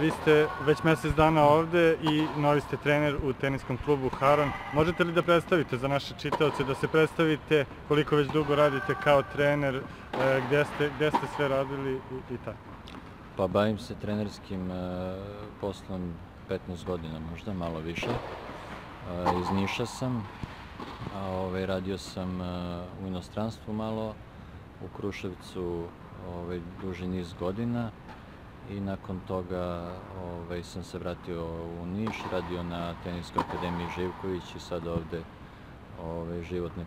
Vi ste već mjesec dana ovde i novi ste trener u teniskom klubu Haron. Možete li da predstavite za naše čitaoce, da se predstavite koliko već dugo radite kao trener, e, gdje ste, gdje ste sve radili i, i tako? Pa bavim se trenerskim e, poslom 15 godina možda, malo više. E, iz Niša sam, a ovaj, radio sam u inostranstvu malo, u Kruševcu ovaj, duži niz godina i nakon toga ovaj, sam se vratio u Niš, radio na Teniskoj akademiji Živković i sad ovde ovaj, životni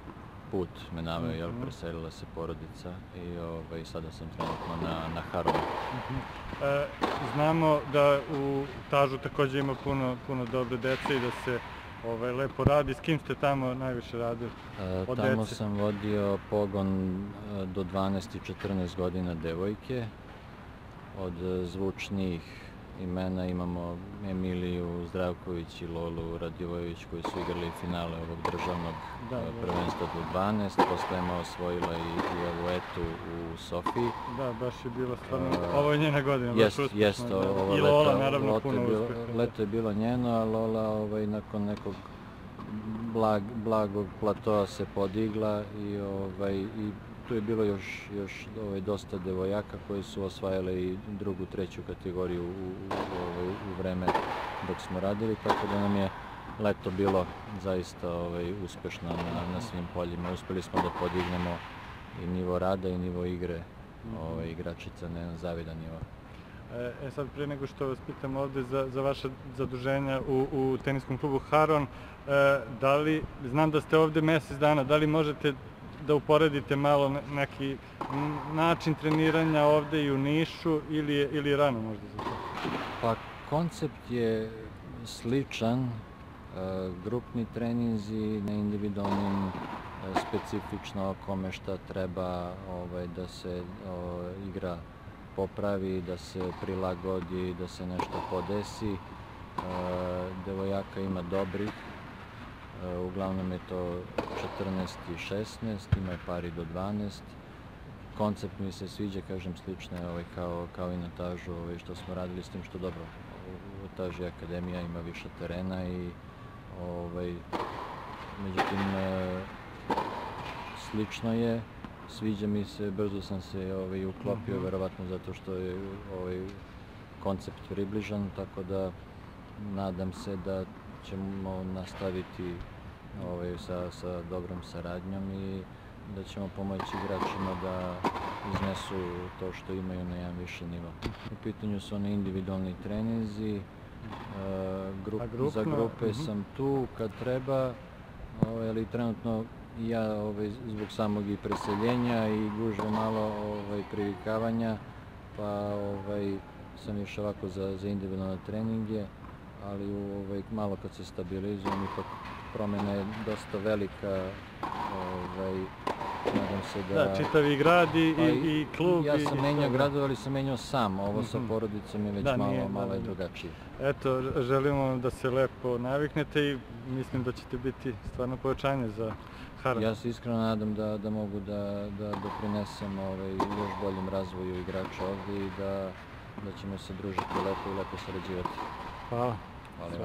put me naveo, jel, Mhm. preselila se porodica i ovaj, sada sam trenutno na, na Haronu. Mhm. E, znamo da u Tažu takođe ima puno, puno dobre dece i da se ovaj, lepo radi. S kim ste tamo najviše radili? E, Tamo dece? sam vodio pogon e, do 12 i 14 godina devojke. Od e, zvučnijih imena imamo Emiliju Zdravković i Lolu Radivojević koji su igrali finale ovog državnog Da, e, da. prvenstva do 12. Posle je osvojila i, i ovu etu u Sofiji. Da, baš je bilo stvarno, E, ovo je njena godina, baš Jest, uspešno. jest, ovo I leto, Lola, naravno, leto puno je bilo, uspeha. leto je bilo njeno, a Lola ovaj, nakon nekog blag, blagog platoa se podigla i, ovaj, i tu je bilo još, još ovaj, dosta devojaka koje su osvajale i drugu, treću kategoriju u, u, ovaj, u vreme dok smo radili, tako da nam je leto bilo zaista ovaj, uspešno na, na svim poljima. Uspeli smo da podignemo i nivo rada i nivo igre ovaj, igračica na jedan zavidan nivo. E, E sad, pre nego što vas pitam ovde za, za vaše zaduženja u, u teniskom klubu Haron, e, da li, znam da ste ovde mesec dana, da li možete da uporedite malo ne- neki način treniranja ovde i u Nišu ili ili rano možda za to? Pa koncept je sličan, e, grupni treninzi na individualnim e, specifično kome šta treba ovaj, da se o, igra popravi, da se prilagodi, da se nešto podesi. E, devojaka ima dobrih, uglavnom je to 14 i 16, ima je pari do 12 koncept mi se sviđa, kažem, slično je ovaj, kao, kao i na Tažu ovaj, što smo radili s tim što dobro. U, Taži akademija ima više terena i ovaj, međutim e, slično je, sviđa mi se, brzo sam se ovaj, uklopio, Mhm. verovatno zato što je ovaj, koncept približan, tako da nadam se da ćemo nastaviti ovaj, sa, sa dobrom saradnjom i da ćemo pomoći igračima da iznesu to što imaju na jedan više nivo. U pitanju su oni individualni treninzi, e, grup, za grupe Mhm. sam tu kad treba, ovaj, ali trenutno ja ovaj, zbog samog i preseljenja i gužve malo ovaj, privikavanja, pa ovaj, sam još ovako za, za individualne treninge, ali ovaj, malo kad se stabilizujem, ipak promjena je dosta velika, ovaj, nadam se da... Da, čitavi grad i, Pa i, i klub. Ja sam i menjao da. gradove, ali sam menjao sam, ovo sa Mhm. porodicom je već Da, malo, nije- da, malo je da, da. drugačije. Eto, želimo vam da se lepo naviknete i mislim da ćete biti stvarno povećanje za Haron. Ja se iskreno nadam da, da mogu da, da doprinesem ovaj, još boljem razvoju igrača ovdje i da, da ćemo se družiti lepo i lepo sarađivati. Hvala. Hvala.